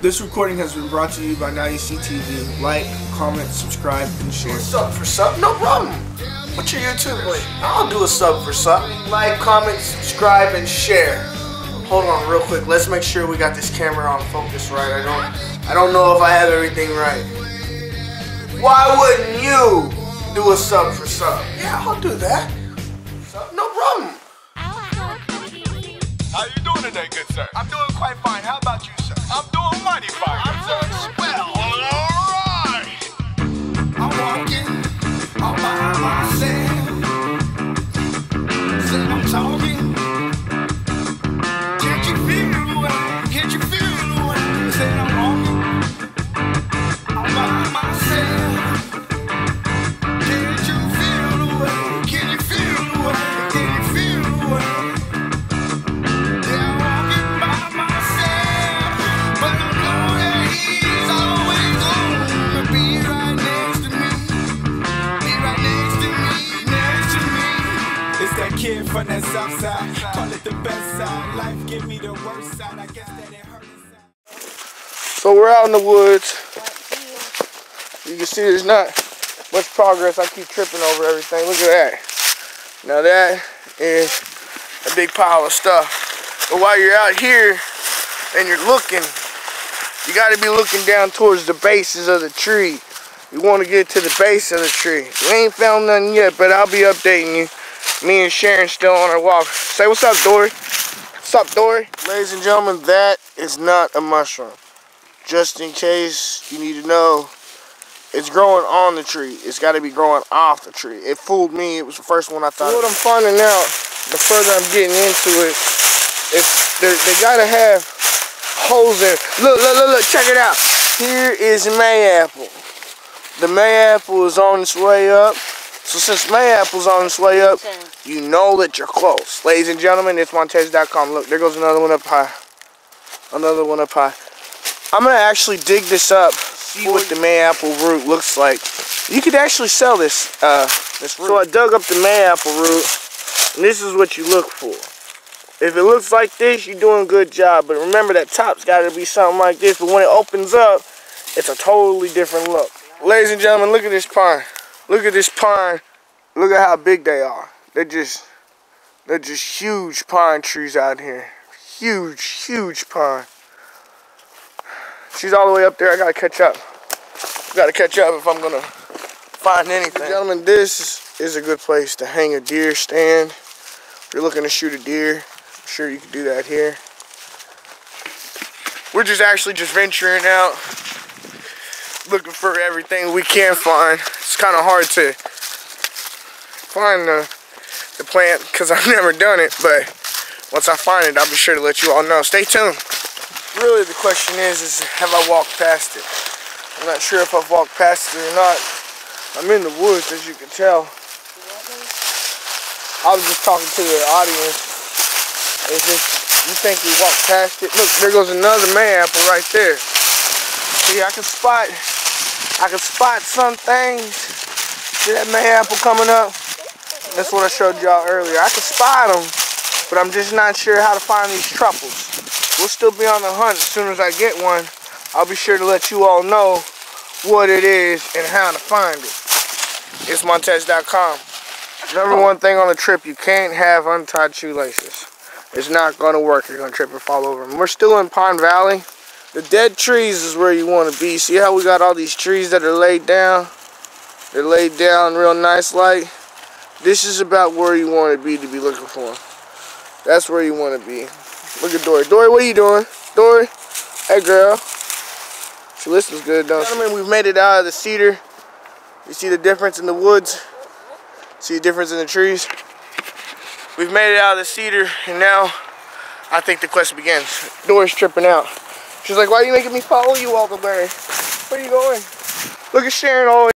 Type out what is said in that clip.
This recording has been brought to you by Now You See TV. Like, comment, subscribe, and share. Sub for sub, no problem. What's your YouTube link? I'll do a sub for sub. Like, comment, subscribe, and share. Hold on real quick. Let's make sure we got this camera on focus right. I don't I don't know if I have everything right. Why wouldn't you do a sub for sub? Yeah, I'll do that. Kid from that south side. Call it the best side. Life give me the worst side. I guess that it hurt. So we're out in the woods. You can see there's not much progress. I keep tripping over everything. Look at that. Now that is a big pile of stuff. But while you're out here and you're looking, you got to be looking down towards the bases of the tree. You want to get to the base of the tree. We ain't found nothing yet, but I'll be updating you. Me and Sharon still on our walk. Say what's up, Dory. What's up, Dory? Ladies and gentlemen, that is not a mushroom just in case you need to know, it's growing on the tree. It's got to be growing off the tree. It fooled me. It was the first one I thought. What I'm finding out, the further I'm getting into it, it's they, they got to have holes in. Look, look, look, look, check it out. Here is mayapple. The mayapple is on its way up. So since mayapple is on its way up, you know that you're close. Ladies and gentlemen, it's Montez.com. Look, there goes another one up high. Another one up high. I'm gonna actually dig this up, see what the mayapple root looks like. You could actually sell this, uh, this root. So I dug up the mayapple root, and this is what you look for. If it looks like this, you're doing a good job. But remember that top's gotta be something like this, but when it opens up, it's a totally different look. Ladies and gentlemen, look at this pine. Look at this pine. Look at how big they are. They're just, they're just huge pine trees out here. Huge, huge pine. She's all the way up there. I gotta catch up. Gotta catch up if I'm gonna find anything. Gentlemen, this is a good place to hang a deer stand. If you're looking to shoot a deer, I'm sure you can do that here. We're just actually just venturing out, looking for everything we can find. Kind of hard to find the, the plant because I've never done it, but once I find it, I'll be sure to let you all know. Stay tuned really the question is, is have I walked past it? I'm not sure if I've walked past it or not. I'm in the woods, as you can tell. I was just talking to the audience. You think we walked past it? Look, there goes another mayapple right there. See, I can spot, I can spot some things. See that mayapple coming up? That's what I showed y'all earlier. I can spot them, but I'm just not sure how to find these truffles. We'll still be on the hunt as soon as I get one. I'll be sure to let you all know what it is and how to find it. It's Montez.com. Number one thing on the trip, you can't have untied shoelaces. It's not going to work. You're going to trip and fall over them. We're still in Pond Valley. The dead trees is where you want to be. See how we got all these trees that are laid down? They're laid down real nice like. This is about where you want to be to be looking for. That's where you want to be. Look at Dory. Dory, what are you doing? Dory? Hey, girl. She listens good, don't? Gentlemen, we've made it out of the cedar. You see the difference in the woods? See the difference in the trees? We've made it out of the cedar, and now I think the quest begins. Dory's tripping out. She's like, why are you making me follow you all the way? Where are you going? Look at Sharon way